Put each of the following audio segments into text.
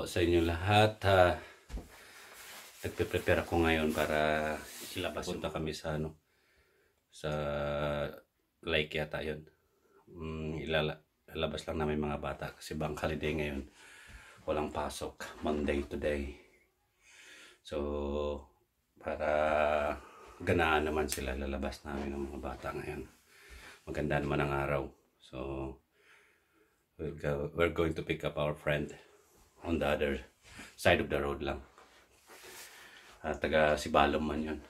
po sa inyo lahat. Uh, Nagpe-prepare ako ngayon para ilabas. Punta kami sa ano, sa lake yata yun. Um, ilala, ilalabas lang namin mga bata kasi bank holiday ngayon. Walang pasok. Monday today. So, para ganaan naman sila, lalabas namin ng mga bata ngayon. Maganda naman ang araw. So, we'll go, we're going to pick up our friend on the other side of the road lang. Uh, taga Sibalom man yun.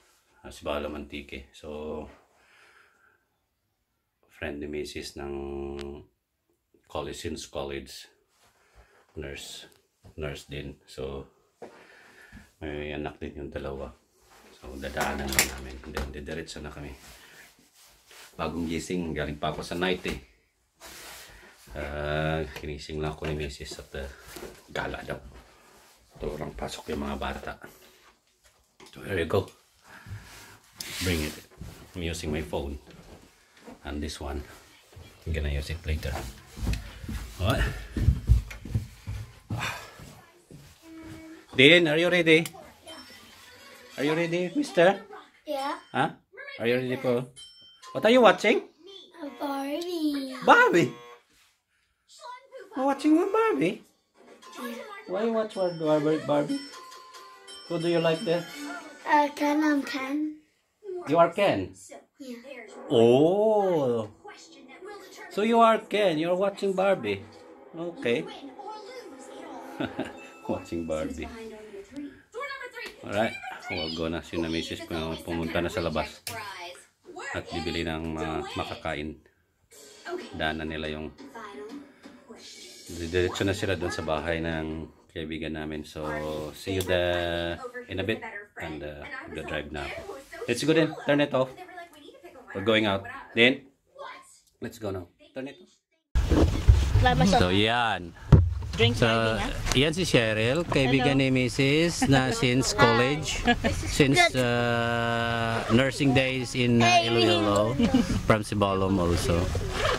Uh, Sibalom Antique. So, friend ni Mrs. ng college, since college. Nurse. Nurse din. So, may anak din yung dalawa. So, dadaanan lang namin. Then, didiretso na kami. Bagong gising. Galing pa ako sa night eh. Uh, kinising lang ako ni Mrs. at uh, gala daw. Ito lang pasok yung mga bata. So here you go. Bring it. I'm using my phone. And this one. I'm gonna use it later. What? Dean, are you ready? Are you ready, mister? Yeah, Huh? Are you ready for... What are you watching? a Barbie. Barbie! You're watching what Barbie? Why you watch what Barbie? Barbie? Who do you like there? Uh, Ken and Ken. You are Ken. Yeah. Oh. So you are Ken. You're watching Barbie. Okay. watching Barbie. Alright. We'll go na. Si na misis ko na pumunta na sa labas. At bibili ng mga makakain. Daanan nila yung... Diretso na sila doon sa bahay ng kaibigan namin. So, see you the, in a bit. And uh, the drive na ako. Let's go then. Turn it off. We're going out. Then, let's go now. Turn it off. So, yan. Drink So, ah. yan si Cheryl, kaibigan ni Mrs. na since college, since uh, nursing days in uh, Iloilo, from Sibalom also.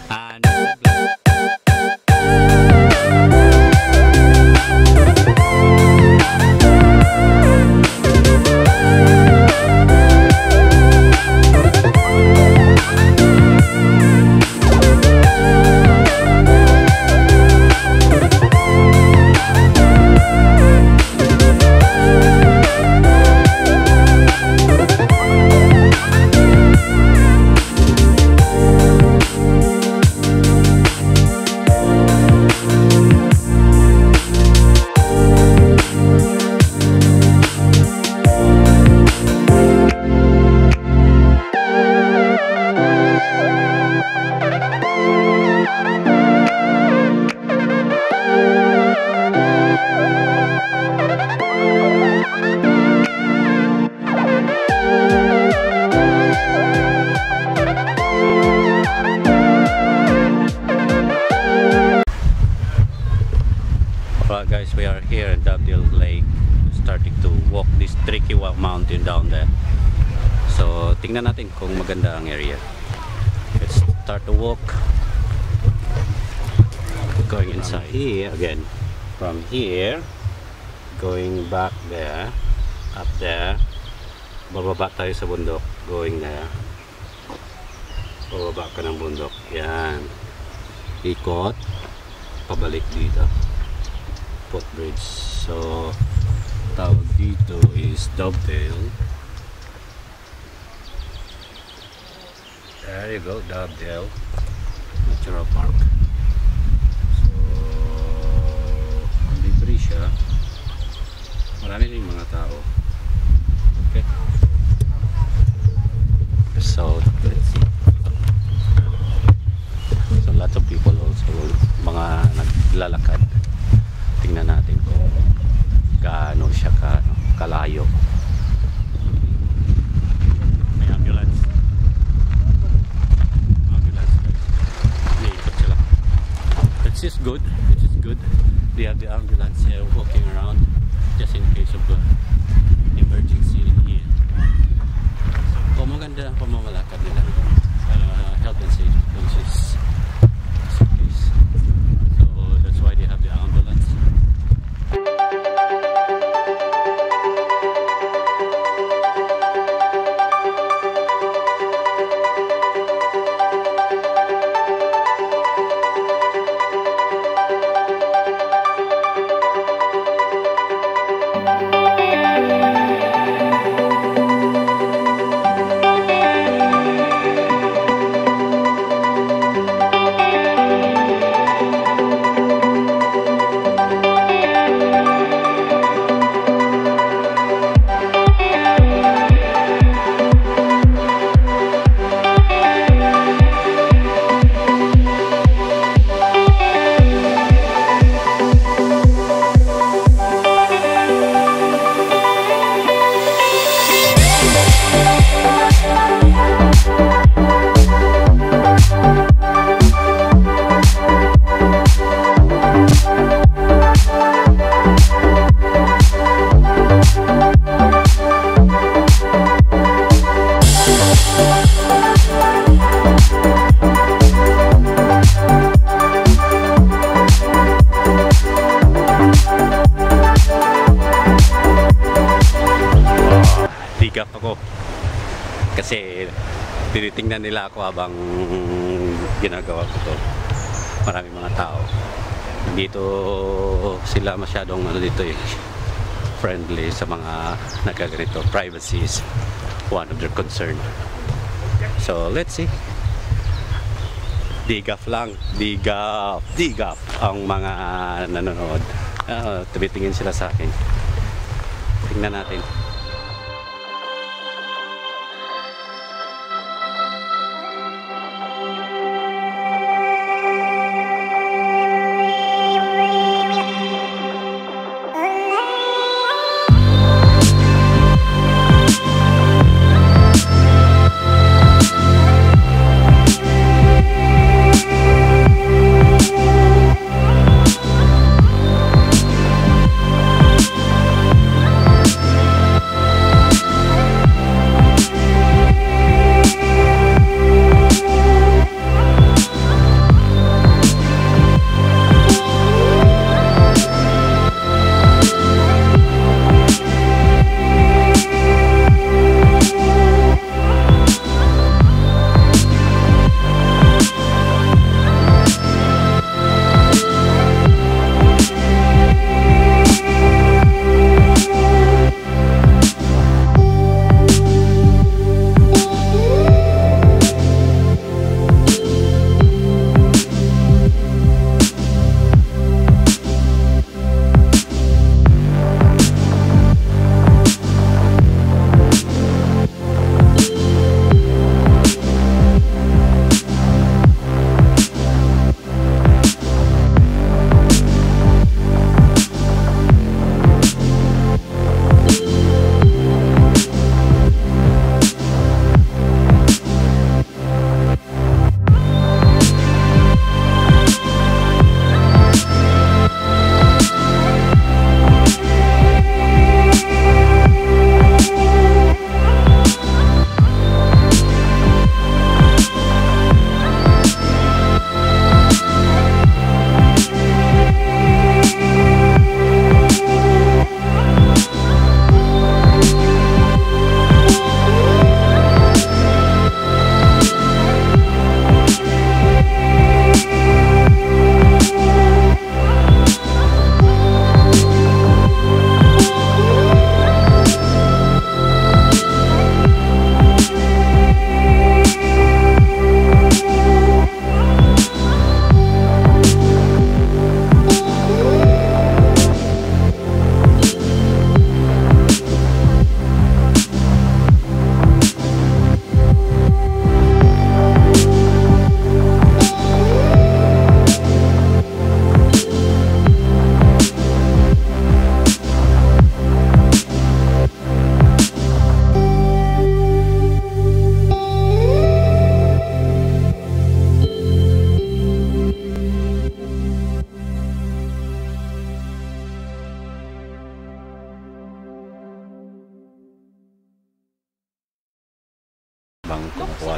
And tingnan natin kung maganda ang area. Let's start to walk. Going inside here again. From here, going back there, up there. Bababa tayo sa bundok, going there. Bababa ka ng bundok. Yan. Ikot. Pabalik dito footbridge. So, tawag dito is Dovedale. There you go, Dovedale Natural Park. So, libre siya. Marami rin mga tao. Okay. Kasi tinitingnan nila ako habang ginagawa ko to. Maraming mga tao. Dito sila masyadong ano dito eh, friendly sa mga nagkaganito. Privacy is one of their concern. So let's see. Digaf lang. Digaf. Digaf ang mga nanonood. Uh, tumitingin sila sa akin. Tingnan natin.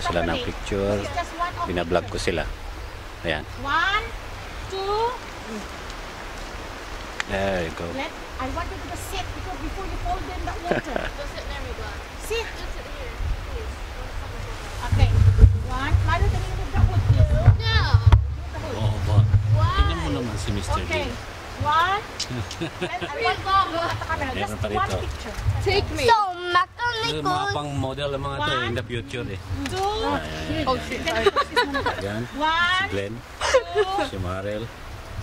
Sila ng picture, Just binablog ko sila. Ayan. One, two. There you go. Let I want you to sit because before you fall in the water. Go sit there, God. sit. Just sit here, please. Okay. One. Mother, can you move the hood, please? No. Oo ba? Tingnan mo naman si Mr. Okay. Lee. One. Meron Just pa rito. picture. Take me. So, Eh, mechanical. mga pang model ang mga to eh, in the future eh. Two. Oh shit. Ayan. One. Glenn, Two. si Marel.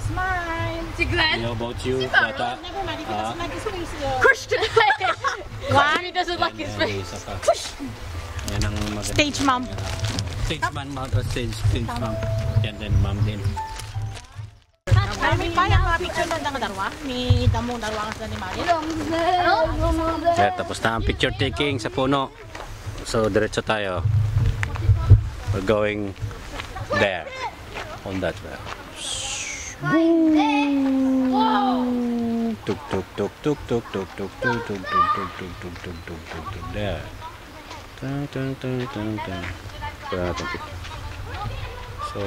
Smile. Si Glenn? How about you, bata? Never mind. If he Ah. doesn't like his face, Christian. One. He doesn't like his face. pa. Ayan ang maganda. Stage mom. Stage man, mom, uh, stage, stage mom. Yan din, mom din. Mga tapos na ang picture taking sa puno. So, diretso tayo. We're going there. On that way. Tuk tuk tuk tuk tuk tuk tuk tuk tuk tuk tuk tuk tuk tuk tuk tuk tuk there. Dun, dun, dun, dun, dun. So,